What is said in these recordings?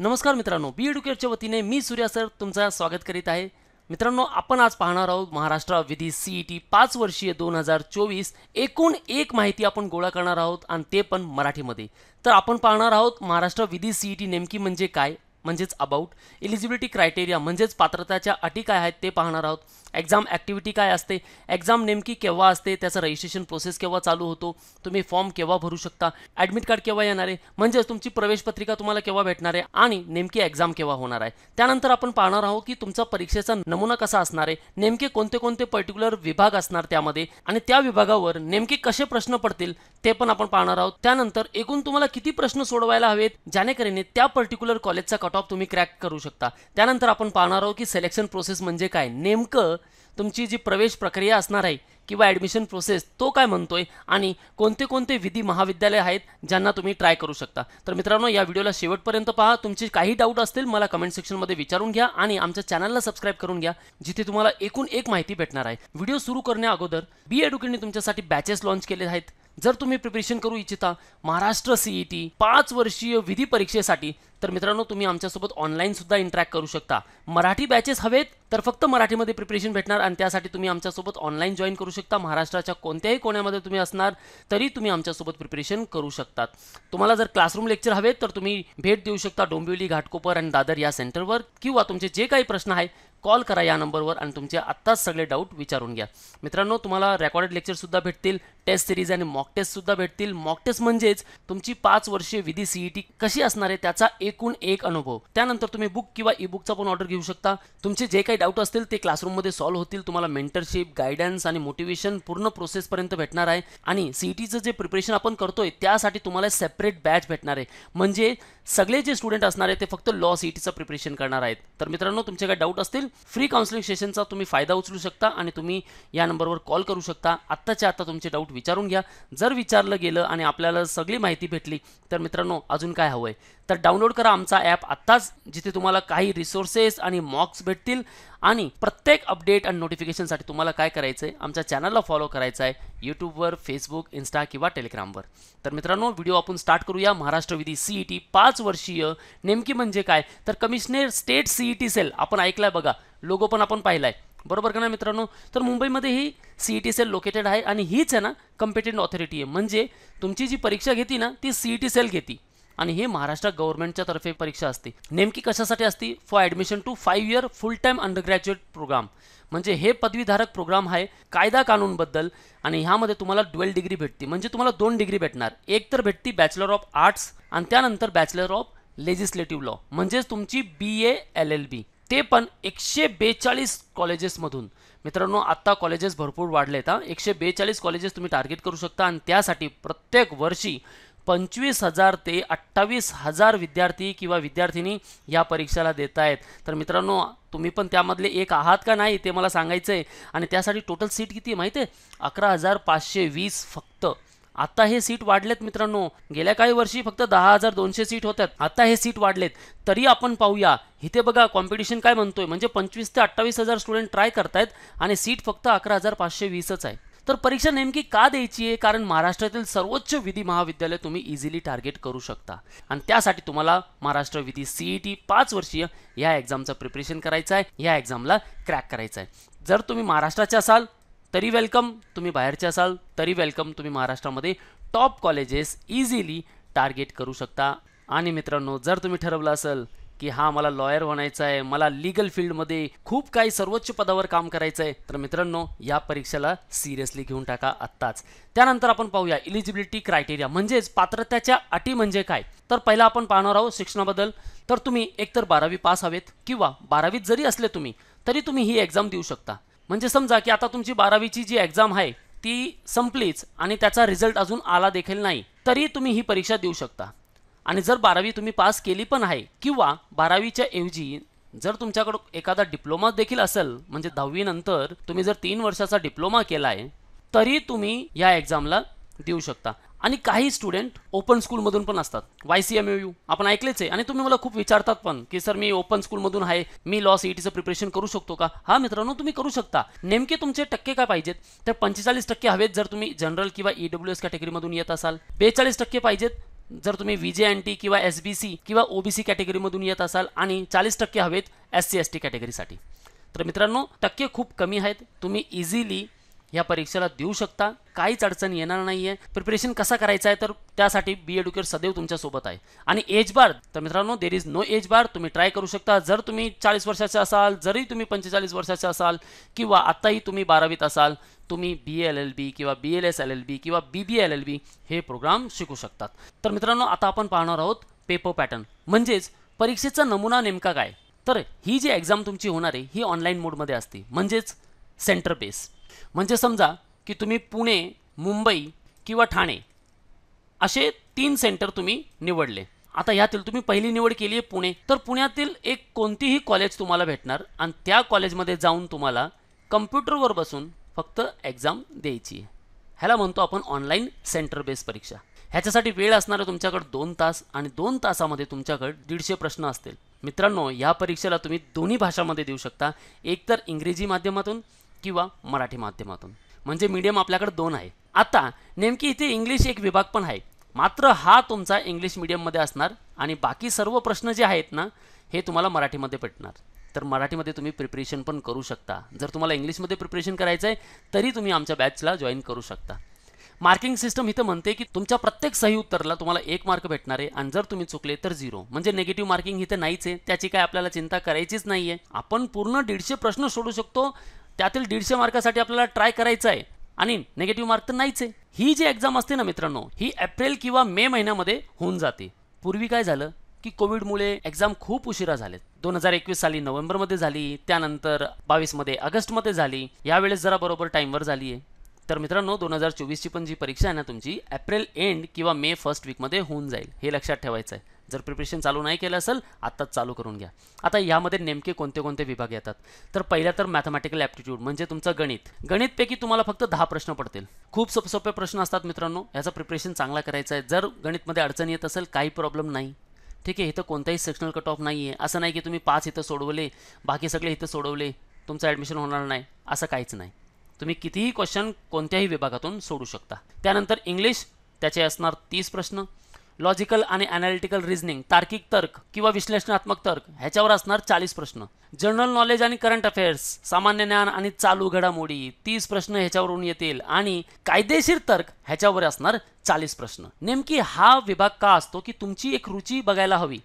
नमस्कार मित्रांनो बी एडुकेटच्या वतीने मी सूर्या सर तुमचं स्वागत करीत आहे. मित्रांनो आपण आज पाहणार आहोत महाराष्ट्र विधी सी ई टी पाच वर्षीय दोन हजार चोवीस एकूण एक माहिती आपण गोळा करणार आहोत आणि ते पण मराठीमध्ये. तर आपण पाहणार आहोत महाराष्ट्र विधी सी ई टी नेमकी म्हणजे काय म्हणजेच अबाउट एलिजिबिलिटी क्रायटेरिया म्हणजेच पात्रताच्या अटी काय आहेत ते पाहणार आहोत. एक्झाम ॲक्टिव्हिटी काय असते? एक्झाम नेमकी केव्हा असते? त्याचं रजिस्ट्रेशन प्रोसेस केव्हा चालू होतो? तुम्ही फॉर्म केव्हा भरू शकता? ॲडमिट कार्ड केव्हा येणार आहे? म्हणजेच तुमची प्रवेश पत्रिका तुम्हाला केव्हा भेटणार आहे? आणि नेमकी एक्झाम केव्हा होणार आहे? त्यानंतर आपण पाहणार आहोत की तुमचा परीक्षेचा नमुना कसा असणार आहे? नेमके कोणते कोणते पर्टिक्युलर विभाग असणार त्यामध्ये? आणि त्या विभागावर नेमके कसे प्रश्न पडतील? ते पण आपण पाहणार आहोत. त्यानंतर एकूण तुम्हाला किती प्रश्न सोडवायला हवेत? ज्यानेकरीने त्या पर्टिक्युलर कॉलेजचा कट ऑफ तुम्ही क्रॅक करू शकता. त्यानंतर आपण पाहणार आहोत की सिलेक्शन प्रोसेस म्हणजे काय? नेमकं तुमची जी प्रवेश प्रक्रिया असणार आहे किंवा ॲडमिशन प्रोसेस तो काय म्हणतोय आणि कोणते कोणते विधी महाविद्यालय आहेत ज्यांना तुम्ही ट्राय करू शकता. तर मित्रांनो या व्हिडिओला शेवटपर्यंत पहा. तुमचे काही डाऊट असतील मला कमेंट सेक्शनमध्ये विचारून घ्या आणि आमच्या चॅनलला सबस्क्राईब करून घ्या जिथे तुम्हाला एकूण एक माहिती भेटणार आहे. व्हिडिओ सुरू करण्या अगोदर बी एडुकेटने तुमच्यासाठी बॅचेस लॉन्च केले आहेत. जर तुम्ही प्रिपरेशन करू इच्छिता महाराष्ट्र सीई टी पाच वर्षीय विधी परीक्षेसाठी तर मित्रांनो तुम्ही आमच्यासोबत ऑनलाईन सुद्धा इंटरॅक्ट करू शकता. मराठी बॅचेस हवेत तर फक्त मराठीमध्ये प्रिपरेशन भेटणार आणि त्यासाठी तुम्ही आमच्यासोबत ऑनलाईन जॉईन करू शकता. महाराष्ट्राच्या कोणत्याही कोण्यामध्ये तुम्ही असणार तरी तुम्ही आमच्यासोबत प्रिपरेशन करू शकतात. तुम्हाला जर क्लासरूम लेक्चर हवेत तर तुम्ही भेट देऊ शकता डोंबिवली घाटकोपर आणि दादर या सेंटरवर किंवा तुमचे जे काही प्रश्न आहे कॉल करा या नंबरवर आणि तुमचे आत्ताच सगळे डाऊट विचारून घ्या. मित्रांनो तुम्हाला रेकॉर्डेड लेक्चरसुद्धा भेटतील टेस्ट सिरीज आणि मॉक टेस्टसुद्धा भेटतील. मॉक टेस्ट म्हणजेच तुमची पाच वर्षे विधी सीईटी कशी असणार आहे त्याचा एकूण एक अनुभव. त्यानंतर तुम्ही बुक किंवा ई बुकचा पण ऑर्डर घेऊ शकता. तुमचे जे काही डाऊट असतील ते क्लासरूममध्ये सॉल्व्ह होतील. तुम्हाला मेंटरशिप गायडन्स आणि मोटिवेशन पूर्ण प्रोसेसपर्यंत भेटणार आहे. आणि सी टीचं जे प्रिपरेशन आपण करतोय त्यासाठी तुम्हाला सेपरेट बॅच भेटणार आहे. म्हणजे सगळे जे स्टुडंट असणार आहे ते फक्त लॉ सी टीचं प्रिपरेशन करणार आहेत. तर मित्रांनो तुमचे काही डाऊट असतील फ्री काउन्सिलिंग सेशनचा तुम्ही फायदा उचलू शकता आणि तुम्ही या नंबरवर कॉल करू शकता. आत्ताच्या आत्ता तुमचे डाऊट विचारून घ्या. जर विचारलं गेलं आणि आपल्याला सगळी माहिती भेटली तर मित्रांनो अजून काय हवं आहे तर डाउनलोड करा आमचा ॲप आत्ताच जिथे तुम्हाला काही रिसोर्सेस आणि मॉक्स भेटतील आणि प्रत्येक अपडेट आणि नोटिफिकेशनसाठी तुम्हाला काय करायचं आहे आमच्या चॅनलला फॉलो करायचं आहे यूट्यूबवर फेसबुक इन्स्टा किंवा टेलिग्रामवर तर मित्रांनो व्हिडिओ आपण स्टार्ट करूया. महाराष्ट्र विधी सी ई टी पाच वर्षीय नेमकी म्हणजे काय? तर commissioner state C E T cell आपण ऐकलाय बघा. लोगो पण आपण पाहिलाय. बरोबर का ना मित्रांनो? तर मुंबईमध्ये ही C E T cell located आहे आणि हीच आहे ना कम्पिटेंट ऑथॉरिटी आहे. म्हणजे तुमची जी परीक्षा घेते ना ती सी ई टी सेल घेते. आणि हे महाराष्ट्र गव्हर्नमेंटच्या तर्फे परीक्षा असते. नेमकी कशासाठी असते? For admission to five year full time undergraduate program म्हणजे हे पदवीधारक प्रोग्राम आहे कायदा कानूनबद्दल आणि ह्यामध्ये तुम्हाला ट्वेल्व डिग्री भेटते. म्हणजे तुम्हाला दोन डिग्री भेटणार. एक तर भेटती बॅचलर ऑफ आर्ट्स आणि त्यानंतर बॅचलर ऑफ लेजिस्लेटिव्ह लॉ म्हणजेच तुमची बी ए एल एल बी ते पण एकशे बेचाळीस कॉलेजेसमधून मित्रांनो आत्ता कॉलेजेस भरपूर वाढले हां. एकशे बेचाळीस कॉलेजेस तुम्ही टार्गेट करू शकता आणि त्यासाठी प्रत्येक वर्षी पंचवीस हजार ते अठ्ठावीस हजार विद्यार्थी किंवा विद्यार्थिनी या परीक्षेला देत आहेत तर मित्रांनो तुम्ही पण त्यामधले एक आहात का नाही ते मला सांगायचं आहे आणि त्यासाठी टोटल सीट किती आहे माहिती आहे अकरा हजार पाचशे वीस फक्त. आता हे सीट वाढलेत मित्रांनो. गेल्या काही वर्षी फक्त दहा हजार दोनशे सीट होत्यात. आता हे सीट वाढलेत. तरी आपण पाहूया. इथे बघा कॉम्पिटिशन काय म्हणतोय? म्हणजे पंचवीस ते अठ्ठावीस हजार स्टुडंट ट्राय करतायत आणि सीट फक्त अकरा हजार पाचशे वीसच आहे. तर परीक्षा नेमकी का द्यायची आहे? कारण महाराष्ट्रातील सर्वोच्च विधी महाविद्यालय तुम्ही इझिली टार्गेट करू शकता. आणि त्यासाठी तुम्हाला महाराष्ट्र विधी सीईटी टी पाच वर्षीय या एक्झामचं प्रिपरेशन करायचं आहे. या एक्झामला क्रॅक करायचं आहे. जर तुम्ही महाराष्ट्राचे असाल तरी वेलकम तुम्ही बाहेरचे असाल तरी वेलकम तुम्ही महाराष्ट्रामध्ये टॉप कॉलेजेस इझिली टार्गेट करू शकता. आणि मित्रांनो जर तुम्ही ठरवलं असेल की हा मला लॉयर बनायचं आहे मला लिगल फील्डमध्ये खूप काही सर्वोच्च पदावर काम करायचं आहे तर मित्रांनो या परीक्षेला सिरियसली घेऊन टाका आत्ताच. त्यानंतर आपण पाहूया इलिजिबिलिटी क्रायटेरिया म्हणजेच पात्रतेच्या अटी म्हणजे काय? तर पहिला आपण पाहणार आहोत शिक्षणाबद्दल. तर तुम्ही एकतर बारावी पास हवेत किंवा बारावीत जरी असले तुम्ही तरी तुम्ही ही एक्झाम देऊ शकता. म्हणजे समजा की आता तुमची बारावीची जी एक्झाम आहे ती संपलीच आणि त्याचा रिझल्ट अजून आला देखील नाही तरी तुम्ही ही परीक्षा देऊ शकता. आणि जर बारावी तुम्ही पास केली पण आहे किंवा बारावीच्या ऐवजी जर तुमच्याकडं एखादा डिप्लोमा देखील असेल म्हणजे दहावी नंतर तुम्ही जर तीन वर्षाचा डिप्लोमा केला आहे तरी तुम्ही या एक्झामला देऊ शकता. आणि काही स्टुडंट ओपन स्कूलमधून पण असतात. वाय सी एम यू आपण ऐकलेच आहे. आणि तुम्ही मला खूप विचारतात पण की सर मी ओपन स्कूलमधून आहे मी लॉ सी टीचं प्रिपरेशन करू शकतो का? हा मित्रांनो तुम्ही करू शकता. नेमके तुमचे टक्के काय पाहिजेत? तर पंचेचाळीस टक्के हवेत जर तुम्ही जनरल किंवा ई डब्ल्यू एस कॅटेगरीमधून येत असाल. बेचाळीस टक्के पाहिजेत. जर तुम्ही व्ही जे एन टी किंवा एस बी सी किंवा ओबीसी कॅटेगरीमधून येत असाल आणि चाळीस टक्के हवेत एस सी एस टी कॅटेगरीसाठी तर मित्रांनो टक्के खूप कमी आहेत. तुम्ही इझिली या परीक्षेला देऊ शकता. काहीच अडचण येणार नाही आहे प्रिपरेशन कसा करायचा आहे तर त्यासाठी बी एडुकेट सदैव तुमच्यासोबत आहे. आणि एज बार तर मित्रांनो there is no age bar तुम्ही ट्राय करू शकता. जर तुम्ही चाळीस वर्षाचे असाल जरी तुम्ही पंचेचाळीस वर्षाचे असाल किंवा आत्ताही तुम्ही बारावीत असाल तुम्ही बी एल एल बी किंवा B L S L L B किंवा बी बी एल एल बी हे प्रोग्राम शिकू शकतात. तर मित्रांनो आता आपण पाहणार आहोत पेपर पॅटर्न म्हणजेच परीक्षेचा नमुना नेमका काय? तर ही जी एक्झाम तुमची होणार आहे ही ऑनलाईन मोडमध्ये असते. म्हणजेच सेंटर बेस म्हणजे समजा की तुम्ही पुणे मुंबई किंवा ठाणे असे तीन सेंटर तुम्ही निवडले. आता यातील तुम्ही पहिली निवड केली आहे पुणे. तर पुण्यातील एक कोणतीही कॉलेज तुम्हाला भेटणार आणि त्या कॉलेजमध्ये जाऊन तुम्हाला कम्प्युटरवर बसून फक्त एक्झाम द्यायची. आहे ह्याला म्हणतो आपण ऑनलाईन सेंटर बेस परीक्षा. ह्याच्यासाठी वेळ असणार तुमच्याकडे दोन तास आणि दोन तासामध्ये तुमच्याकडे दीडशे प्रश्न असतील. मित्रांनो या परीक्षेला तुम्ही दोन्ही भाषामध्ये देऊ शकता. एक तर इंग्रजी माध्यमातून किंवा मराठी माध्यमातून. म्हणजे मीडियम आपल्याकडे दोन आहे. आता नेमकी इथे इंग्लिश एक विभाग पण आहे. मात्र हा तुमचा इंग्लिश मीडियममध्ये असणार आणि बाकी सर्व प्रश्न जे आहेत ना हे तुम्हाला मराठीमध्ये भेटणार तर मराठीमध्ये तुम्ही प्रिपरेशन पण करू शकता. जर तुम्हाला इंग्लिशमध्ये प्रिपरेशन करायचं आहे तरी तुम्ही आमच्या बॅचला जॉईन करू शकता. मार्किंग सिस्टम इथं म्हणते की तुमच्या प्रत्येक सही उत्तरला तुम्हाला एक मार्क भेटणार आहे आणि जर तुम्ही चुकले तर झिरो म्हणजे निगेटिव्ह मार्किंग इथे नाहीच. आहे त्याची काय आपल्याला चिंता करायचीच नाही आहे आपण पूर्ण दीडशे प्रश्न सोडू शकतो. त्यातील दीडशे मार्कासाठी आपल्याला ट्राय करायचं आहे. आणि निगेटिव्ह मार्क तर नाहीच. आहे ही जी एक्झाम असते ना मित्रांनो ही एप्रिल किंवा मे महिन्यामध्ये होऊन जाते. पूर्वी काय झालं? की कोविडमुळे एक्झाम खूप उशिरा झालेत. दोन हजार एकवीस साली नोव्हेंबरमध्ये झाली त्यानंतर बावीसमध्ये ऑगस्टमध्ये झाली यावेळेस जरा बरोबर टाईमवर झाली आहे तर मित्रांनो दोन हजार चोवीसची पण जी परीक्षा आहे ना तुमची एप्रिल एंड किंवा मे फर्स्ट वीकमध्ये होऊन जाईल हे लक्षात ठेवायचं आहे जर प्रिपरेशन चालू नाही केलं असेल आत्ताच चालू करून घ्या. आता यामध्ये नेमके कोणते कोणते विभाग येतात? तर पहिला तर मॅथमॅटिकल ॲप्टिट्यूड म्हणजे तुमचं गणित. गणितपैकी तुम्हाला फक्त दहा प्रश्न पडतील. खूप सोपे सोपे प्रश्न असतात मित्रांनो. याचं प्रिपरेशन चांगला करायचं आहे जर गणितमध्ये अडचण येत असेल काही प्रॉब्लेम नाही. ठीक आहे इथं कोणताही सेक्शनल कट ऑफ नाही आहे असं नाही की तुम्ही पाच इथं सोडवले बाकी सगळे इथं सोडवले तुमचं ॲडमिशन होणार नाही. असं काहीच नाही. तुम्ही कितीही क्वेश्चन कोणत्याही विभागातून सोडू शकता. त्यानंतर इंग्लिश त्याचे असणार तीस प्रश्न. लॉजिकल आणि अनालिटिकल रिझनिंग तार्किक तर्क किंवा विश्लेषणात्मक तर्क ह्याच्यावर असणार चाळीस प्रश्न. जनरल नॉलेज आणि करंट अफेअर्स सामान्य ज्ञान आणि चालू घडामोडी तीस प्रश्न ह्याच्यावरून येतील आणि कायदेशीर तर्क ह्याच्यावर असणार चाळीस प्रश्न. नेमकी हा विभाग का असतो की तुमची एक रुची बघायला हवी?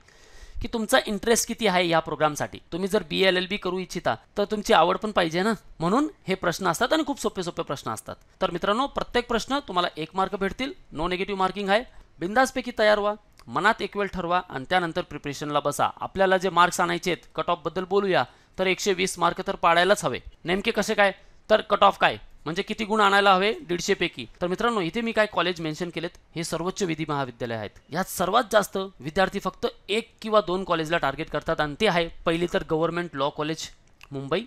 की तुमचा इंटरेस्ट किती आहे या प्रोग्रामसाठी? तुम्ही जर बी एल एल बी करू इच्छिता तर तुमची आवड पण पाहिजे ना? म्हणून हे प्रश्न असतात आणि खूप सोपे सोपे प्रश्न असतात. तर मित्रांनो प्रत्येक प्रश्न तुम्हाला एक मार्क भेटतील नो नेगेटिव्ह मार्किंग आहे. बिंदासपैकी तयार व्हा मनात एक वेळ ठरवा आणि त्यानंतर प्रिपरेशनला बसा. आपल्याला जे मार्क्स आणायचे आहेत कट ऑफबद्दल बोलूया. तर एकशे वीस मार्क तर पाडायलाच हवे. नेमके कसे काय? तर कट ऑफ काय? म्हणजे किती गुण आणायला हवे? दीडशेपैकी तर मित्रांनो इथे मी काय कॉलेज मेन्शन केलेत हे सर्वोच्च विधी महाविद्यालय आहेत. यात सर्वात जास्त विद्यार्थी फक्त एक किंवा दोन कॉलेजला टार्गेट करतात आणि ते आहे पहिली तर गव्हर्नमेंट लॉ कॉलेज मुंबई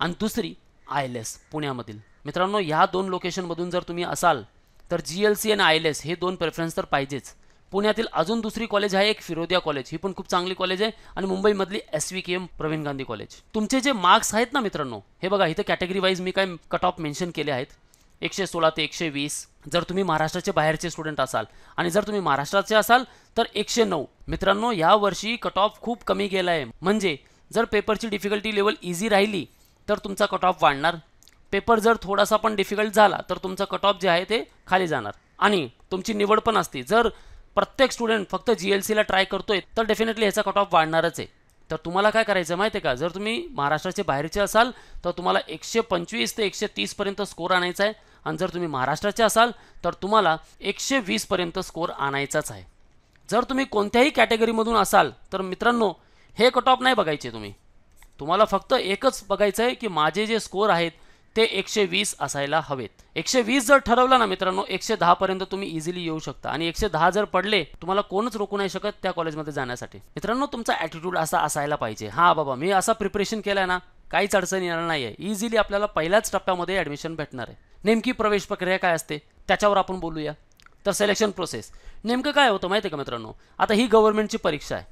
आणि दुसरी आय एल एस पुण्यामधील. मित्रांनो ह्या दोन लोकेशनमधून जर तुम्ही असाल तर जी एल सी आणि आय एल एस हे दोन प्रेफरन्स तर पाहिजेच. पुण्यातील अजून दुसरी कॉलेज आहे एक फिरोदिया कॉलेज ही पण खूप चांगली कॉलेज आहे. आणि मुंबईमधली S V K M Pravin Gandhi college तुमचे जे मार्क्स आहेत ना मित्रांनो हे बघा इथं कॅटेगरी वाईज मी काय कट ऑफ मेन्शन केले आहेत. एकशे सोळा ते एकशे वीस. जर तुम्ही महाराष्ट्राचे बाहेरचे स्टुडंट असाल आणि जर तुम्ही महाराष्ट्राचे असाल तर एकशे नऊ. मित्रांनो यावर्षी कट ऑफ खूप कमी गेला आहे म्हणजे जर पेपरची डिफिकल्टी लेवल इझी राहिली तर तुमचा कट ऑफ वाढणार. पेपर जर थोडासा पण डिफिकल्ट झाला तर तुमचा कट ऑफ जे आहे ते खाली जाणार. आणि तुमची निवड पण असते. जर प्रत्येक स्टुडंट फक्त जी एल सीला ट्राय करतोय तर डेफिनेटली ह्याचा कट ऑफ वाढणारच आहे. तर तुम्हाला काय करायचं माहिती आहे का? जर तुम्ही महाराष्ट्राचे बाहेरचे असाल तर तुम्हाला एकशे पंचवीस ते एकशे तीसपर्यंत स्कोर आणायचा आहे. आणि जर तुम्ही महाराष्ट्राचे असाल तर तुम्हाला एकशे वीसपर्यंत स्कोर आणायचाच आहे. जर तुम्ही कोणत्याही कॅटेगरीमधून असाल तर मित्रांनो हे कट ऑफ नाही बघायचे तुम्ही. तुम्हाला फक्त एकच बघायचं आहे की माझे जे स्कोर आहेत ते एकशे वीस असायला हवेत. एकशे वीस जर ठरवलं ना मित्रांनो एकशे दहापर्यंत तुम्ही इझिली येऊ शकता. आणि एकशे दहा जर पडले तुम्हाला कोणच रोखू नाही शकत त्या कॉलेजमध्ये जाण्यासाठी. मित्रांनो तुमचा ॲटिट्यूड असा असायला पाहिजे. हां बाबा मी असा प्रिपरेशन केलाय ना काहीच अडचण येणार नाही आहे इझिली आपल्याला पहिल्याच टप्प्यामध्ये ॲडमिशन भेटणार आहे. नेमकी प्रवेश प्रक्रिया काय असते? त्याच्यावर आपण बोलूया. तर सिलेक्शन प्रोसेस नेमकं काय होतं माहिती आहे का मित्रांनो? आता ही गव्हर्नमेंटची परीक्षा आहे.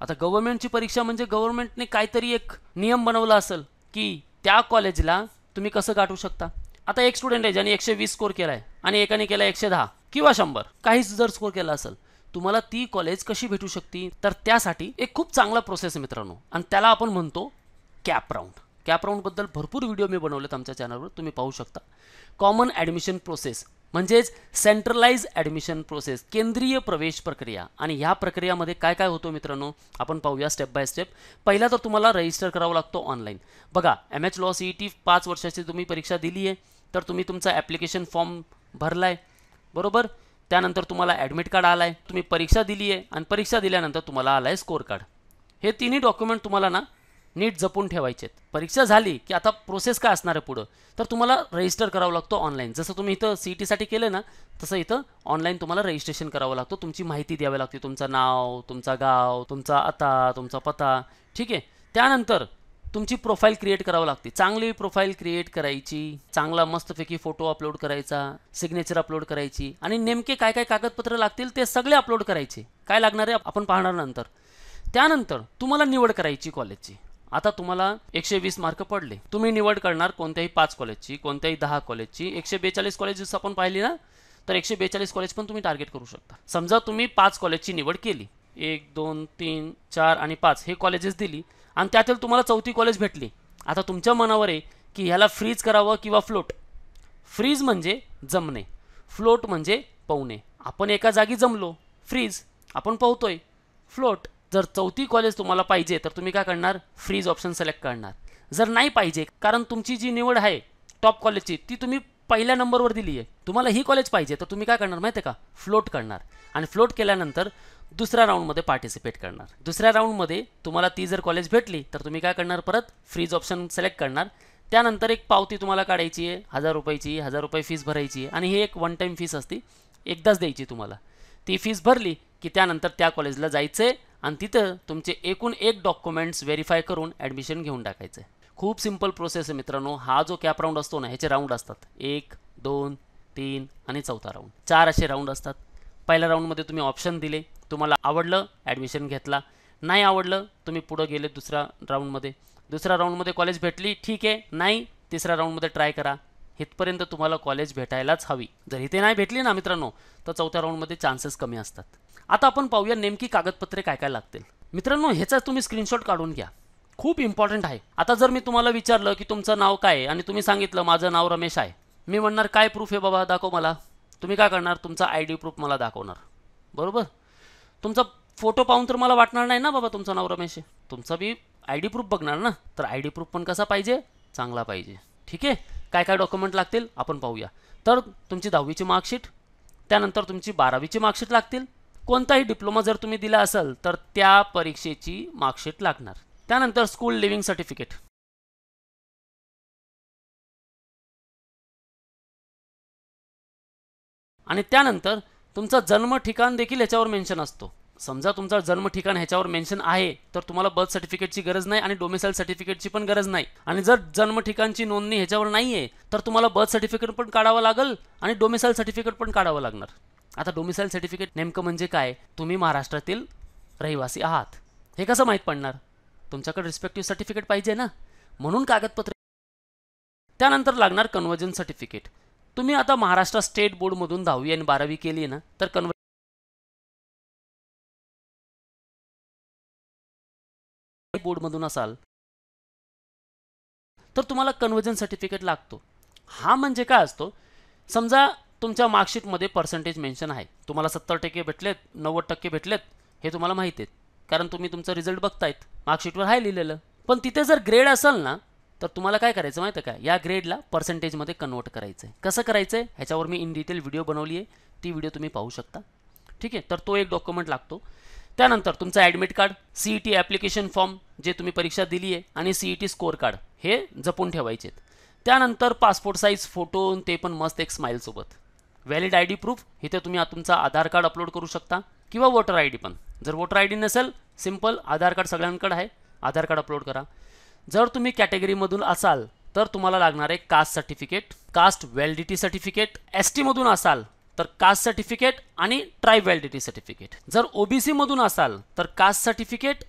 आता गव्हर्नमेंटची परीक्षा म्हणजे गव्हर्नमेंटने काहीतरी एक नियम बनवला असेल की त्या कॉलेजला तुम्ही कसं गाठू शकता? आता एक स्टुडंट आहे ज्याने एकशे वीस स्कोर केला आहे आणि एकाने केला एकशे दहा किंवा शंभर. काहीच जर स्कोर केला असेल तुम्हाला ती कॉलेज कशी भेटू शकते? तर त्यासाठी एक खूप चांगला प्रोसेस आहे मित्रांनो. आणि त्याला आपण म्हणतो कॅप राऊंड कॅप राऊंडबद्दल भरपूर व्हिडिओ मी बनवलेत आमच्या चॅनलवर तुम्ही पाहू शकता. कॉमन ॲडमिशन प्रोसेस म्हणजेच सेंट्रलाइज ॲडमिशन प्रोसेस केंद्रीय प्रवेश प्रक्रिया. आणि ह्या प्रक्रियामध्ये काय काय होतो मित्रांनो? आपण पाहूया स्टेप बाय स्टेप पहिला तर तुम्हाला रजिस्टर करावं लागतो ऑनलाईन बघा M H law C E T पाच वर्षाची तुम्ही परीक्षा दिली आहे तर तुम्ही तुमचा ॲप्लिकेशन फॉर्म भरला आहे बरोबर? त्यानंतर तुम्हाला ॲडमिट कार्ड आला आहे तुम्ही परीक्षा दिली आहे आणि परीक्षा दिल्यानंतर तुम्हाला आला आहे स्कोर कार्ड हे तिन्ही डॉक्युमेंट तुम्हाला ना नीट जपून ठेवायचे आहेत परीक्षा झाली की आता प्रोसेस काय असणार आहे पुढं? तर तुम्हाला रजिस्टर करावं लागतो ऑनलाईन जसं तुम्ही इथं सी ई टीसाठी केलं ना तसं इथं ऑनलाईन तुम्हाला रजिस्ट्रेशन करावं लागतं. तुमची माहिती द्यावी लागते. तुमचं नाव तुमचा गाव तुमचा आता तुमचा पत्ता ठीक आहे? त्यानंतर तुमची प्रोफाईल क्रिएट करावं लागते. चांगली प्रोफाईल क्रिएट करायची. चांगला मस्तपैकी फोटो अपलोड करायचा सिग्नेचर अपलोड करायची. आणि नेमके काय काय कागदपत्र लागतील ते सगळे अपलोड करायचे. काय लागणार आहे? आपण पाहणार नंतर. त्यानंतर तुम्हाला निवड करायची कॉलेजची आता तुम्हाला एकशे वीस मार्क पडले. तुम्ही निवड करणार कोणत्याही पाच कॉलेजची कोणत्याही दहा कॉलेजची एकशे बेचाळीस कॉलेजेस आपण पाहिली ना तर एकशे बेचाळीस कॉलेज पण तुम्ही टार्गेट करू शकता. समजा तुम्ही पाच कॉलेजची निवड केली. एक दोन तीन चार आणि पाच हे कॉलेजेस दिली आणि त्यातील तुम्हाला चौथी कॉलेज भेटली. आता तुमच्या मनावर आहे की ह्याला फ्रीज करावं किंवा फ्लोट फ्रीज म्हणजे जमणे. फ्लोट म्हणजे पवणे आपण एका जागी जमलो. फ्रीज आपण पोहतोय. फ्लोट जर चौथी कॉलेज तुम्हाला पाहिजे तर तुम्ही काय करणार? फ्रीज ऑप्शन सिलेक्ट करणार. जर नाही पाहिजे कारण तुमची जी निवड आहे टॉप कॉलेजची ती तुम्ही पहिल्या नंबरवर दिली आहे तुम्हाला ही कॉलेज पाहिजे तर तुम्ही काय करणार माहिती आहे का? फ्लोट करणार. आणि फ्लोट केल्यानंतर दुसऱ्या राऊंडमध्ये पार्टिसिपेट करणार. दुसऱ्या राऊंडमध्ये तुम्हाला ती जर कॉलेज भेटली तर तुम्ही काय करणार परत? फ्रीज ऑप्शन सिलेक्ट करणार. त्यानंतर एक पावती तुम्हाला काढायची आहे हजार रुपयाची हजार रुपये फीस भरायची आहे. आणि ही एक वन टाईम फीस असती एकदाच द्यायची तुम्हाला. ती फीस भरली की त्यानंतर त्या कॉलेजला जायचं आहे आणि तिथं तुमचे एकूण एक डॉक्युमेंट्स व्हेरीफाय करून ॲडमिशन घेऊन टाकायचं आहे. खूप सिंपल प्रोसेस आहे मित्रांनो. हा जो कॅप राऊंड असतो ना ह्याचे राऊंड असतात. एक दोन तीन आणि चौथा राऊंड चार असे राऊंड असतात. पहिल्या राऊंडमध्ये तुम्ही ऑप्शन दिले. तुम्हाला आवडलं ॲडमिशन घेतला. नाही आवडलं तुम्ही पुढं गेले दुसऱ्या राऊंडमध्ये दुसऱ्या राऊंडमध्ये कॉलेज भेटली ठीक आहे. नाही तिसऱ्या राऊंडमध्ये ट्राय करा. इथपर्यंत तुम्हाला कॉलेज भेटायलाच हवी. जर इथे नाही भेटली ना मित्रांनो तर चौथ्या राऊंडमध्ये चान्सेस कमी असतात. आता आपण पाहूया नेमकी कागदपत्रे काय काय लागतील. मित्रांनो ह्याचा तुम्ही स्क्रीनशॉट काढून घ्या. खूप इम्पॉर्टंट आहे. आता जर मी तुम्हाला विचारलं की तुमचं नाव काय आहे आणि तुम्ही सांगितलं माझं नाव रमेश आहे मी म्हणणार काय प्रूफ आहे बाबा? दाखव मला. तुम्ही काय करणार? तुमचा आय डी प्रूफ मला दाखवणार. बरोबर? तुमचा फोटो पाहून तर मला वाटणार नाही ना बाबा तुमचं नाव रमेश आहे. तुमचा बी आय डी प्रूफ बघणार ना? तर आय डी प्रूफ पण कसा पाहिजे? चांगला पाहिजे. ठीक आहे? काय काय डॉक्युमेंट लागतील? आपण पाहूया. तर तुमची दहावीची मार्कशीट त्यानंतर तुमची बारावीची मार्कशीट लागतील. कोणताही डिप्लोमा जर तुम्ही दिला असेल तर त्या परीक्षेची मार्कशीट लागणार. त्यानंतर स्कूल लिव्हिंग सर्टिफिकेट आणि त्यानंतर तुमचा जन्म ठिकाण देखील ह्याच्यावर मेन्शन असतो. समजा तुमचा जन्म ठिकाण ह्याच्यावर मेन्शन आहे तर तुम्हाला बर्थ सर्टिफिकेटची गरज नाही आणि डोमिसाईल सर्टिफिकेटची पण गरज नाही. आणि जर जन्म ठिकाणची नोंदणी ह्याच्यावर नाही आहे तर तुम्हाला बर्थ सर्टिफिकेट पण काढावं लागेल आणि डोमिसाईल सर्टिफिकेट पण काढावं लागणार. आता डोमिसाईल सर्टिफिकेट नेमकं म्हणजे काय? तुम्ही महाराष्ट्रातील रहिवासी आहात. हे कसं माहीत पडणार? तुमच्याकडे रिस्पेक्टिव्ह सर्टिफिकेट पाहिजे ना? म्हणून कागदपत्र त्यानंतर लागणार कन्वर्जन सर्टिफिकेट तुम्ही आता महाराष्ट्र स्टेट बोर्डमधून दहावी आणि बारावी केली ना तर कन्व बोर्डमधून असाल तर तुम्हाला कन्वर्जन सर्टिफिकेट लागतो. हा म्हणजे काय असतो? समजा तुमच्या मार्कशीटमध्ये पर्सेंटेज मेन्शन आहे. तुम्हाला सत्तर टक्के भेटलेत नव्वद टक्के भेटलेत हे तुम्हाला माहीत आहेत. कारण तुम्ही तुमचा रिझल्ट बघतायत मार्कशीटवर आहे लिहिलेलं. पण तिथे जर ग्रेड असेल ना तर तुम्हाला काय करायचं माहिती आहे का? या ग्रेडला पर्सेंटेजमध्ये कन्वर्ट करायचं आहे कसं करायचं आहे ह्याच्यावर मी इन डिटेल व्हिडिओ बनवली आहे. ती व्हिडिओ तुम्ही पाहू शकता. ठीक आहे? तर तो एक डॉक्युमेंट लागतो. त्यानंतर तुमचं admit card C E T application form जे तुम्ही परीक्षा दिली आहे आणि C E T score card हे जपून ठेवायचे आहेत त्यानंतर पासपोर्ट साईज फोटो ते पण मस्त एक स्माईलसोबत व्हॅलिड आय डी प्रूफ इथे तुम्ही तुमचा आधार कार्ड अपलोड करू शकता किंवा वोटर आय डी पण. जर वोटर आय डी नसेल सिंपल आधार कार्ड सगळ्यांकडे आहे आधार कार्ड अपलोड करा. जर तुम्ही कॅटेगरीमधून असाल तर तुम्हाला लागणार आहे caste certificate caste validity certificate S टीमधून असाल तर कास्ट सर्टिफिकेट आणि ट्राईब व्हॅलिडिटी सर्टिफिकेट जर ओबीसीमधून असाल तर caste certificate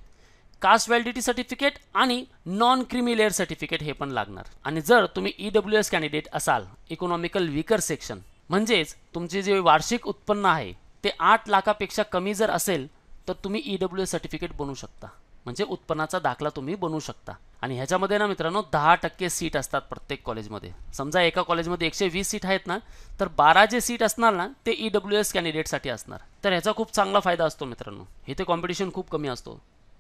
caste validity certificate आणि नॉन क्रिमी लेअर सर्टिफिकेट हे पण लागणार. आणि जर तुम्ही ई डब्ल्यू एस कॅन्डिडेट असाल इकॉनॉमिकल विकर सेक्शन म्हणजेच तुमचे जे वार्षिक उत्पन्न आहे ते आठ लाखापेक्षा कमी जर असेल तर तुम्ही ई डब्ल्यू एस सर्टिफिकेट बनवू शकता. म्हणजे उत्पन्नाचा दाखला तुम्ही बनवू शकता. आणि ह्याच्यामध्ये ना मित्रांनो दहा टक्के सीट असतात प्रत्येक कॉलेजमध्ये समजा एका कॉलेजमध्ये एकशे वीस सीट आहेत ना तर बारा जे सीट असणार ना ते ई डब्ल्यू एस कॅन्डिडेटसाठी असणार. तर ह्याचा खूप चांगला फायदा असतो मित्रांनो. इथे कॉम्पिटिशन खूप कमी असतो.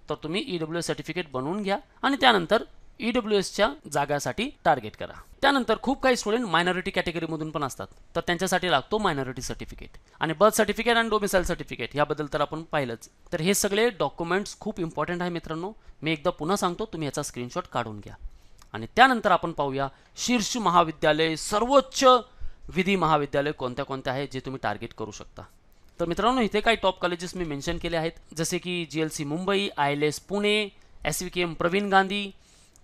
तर तुम्ही ई डब्ल्यू एस सर्टिफिकेट बनवून घ्या आणि त्यानंतर ई डब्ल्यू एसच्या जागासाठी टार्गेट करा. त्यानंतर खूप काही स्टुडंट मायनॉरिटी कॅटेगरीमधून पण असतात. तर त्यांच्यासाठी लागतो मायनॉरिटी सर्टिफिकेट आणि बर्थ सर्टिफिकेट आणि डोमिसाईल सर्टिफिकेट याबद्दल तर आपण पाहिलंच. तर हे सगळे डॉक्युमेंट्स खूप इम्पॉर्टंट आहे मित्रांनो. मी एकदा पुन्हा सांगतो तुम्ही याचा स्क्रीनशॉट काढून घ्या. आणि त्यानंतर आपण पाहूया शीर्ष महाविद्यालय सर्वोच्च विधी महाविद्यालय कोणत्या कोणत्या आहे जे तुम्ही टार्गेट करू शकता. तर मित्रांनो इथे काही टॉप कॉलेजेस मी मेन्शन केले आहेत. जसे की G L C Mumbai I L S Pune S V K M Pravin Gandhi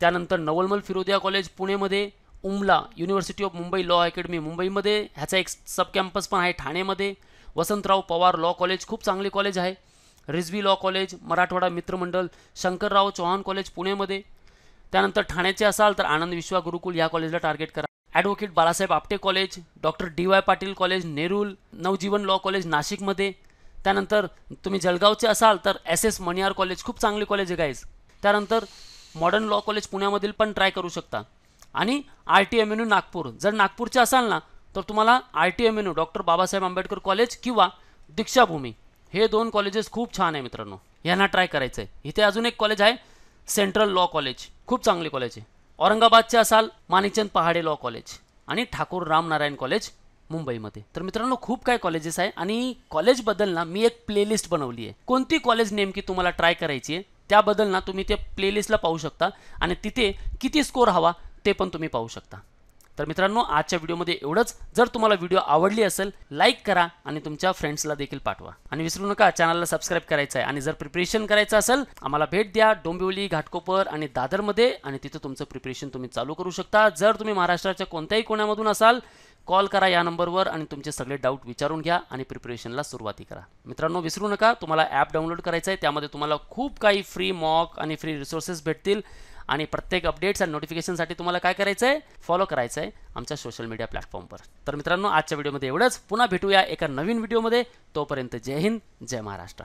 त्यानंतर नवलमल फिरोदिया कॉलेज पुणेमध्ये उमला university of Mumbai law academy मुंबईमध्ये ह्याचा एक सब कॅम्पस पण आहे ठाणेमध्ये. वसंतराव पवार लॉ कॉलेज खूप चांगले कॉलेज आहे. रिझवी लॉ कॉलेज मराठवाडा मित्रमंडळ शंकरराव चव्हाण कॉलेज पुणेमध्ये. त्यानंतर ठाण्याचे असाल तर आनंद विश्वा गुरुकुल या कॉलेजला टार्गेट करा. Advocate Balasaheb Apte college doctor D Y Patil college Nerul Navjeevan law college नाशिकमध्ये. त्यानंतर तुम्ही जळगावचे असाल तर एस एस मणियार कॉलेज खूप चांगले कॉलेज आहे गाईज त्यानंतर मॉडर्न लॉ कॉलेज पुण्यामधील पण ट्राय करू शकता. आणि R T M N U Nagpur. जर नागपूरचे असाल ना तर तुम्हाला R T M N U doctor Babasaheb Ambedkar college किंवा दीक्षाभूमी हे दोन कॉलेजेस खूप छान आहे मित्रांनो. यांना ट्राय करायचं आहे इथे अजून एक कॉलेज आहे सेंट्रल लॉ कॉलेज. खूप चांगले कॉलेज आहे. औरंगाबादचे असाल माणिकचंद पहाडे लॉ कॉलेज आणि ठाकूर रामनारायण कॉलेज मुंबईमध्ये. तर मित्रांनो खूप काय कॉलेजेस आहे आणि कॉलेजबद्दल ना मी एक प्लेलिस्ट बनवली आहे. कोणती कॉलेज नेमकी तुम्हाला ट्राय करायची आहे? त्याबद्दल ना तुम्ही ते प्लेलिस्टला पाहू शकता आणि तिथे किती स्कोर हवा ते पण तुम्ही पाहू शकता. तर मित्रांनो आजच्या व्हिडिओमध्ये एवढंच. जर तुम्हाला व्हिडिओ आवडली असेल लाईक करा आणि तुमच्या फ्रेंड्सला देखील पाठवा. आणि विसरू नका चॅनलला सबस्क्राईब करायचं आहे. आणि जर प्रिपरेशन करायचं असेल आम्हाला भेट द्या डोंबिवली घाटकोपर आणि दादरमध्ये. आणि तिथं तुमचं प्रिपरेशन तुम्ही चालू करू शकता. जर तुम्ही महाराष्ट्राच्या कोणत्याही कोण्यामधून असाल कॉल करा या नंबरवर आणि तुमचे सगळे डाऊट विचारून घ्या आणि प्रिपरेशनला सुरुवाती करा. मित्रांनो विसरू नका तुम्हाला ॲप डाउनलोड करायचं आहे त्यामध्ये तुम्हाला खूप काही फ्री मॉक आणि फ्री रिसोर्सेस भेटतील आणि प्रत्येक अपडेट्स आणि नोटिफिकेशनसाठी तुम्हाला काय करायचं आहे फॉलो करायचं आहे आमच्या सोशल मीडिया प्लॅटफॉर्मवर तर मित्रांनो आजच्या व्हिडिओमध्ये एवढंच. पुन्हा भेटूया एका नवीन व्हिडिओमध्ये तोपर्यंत जय हिंद जय महाराष्ट्र.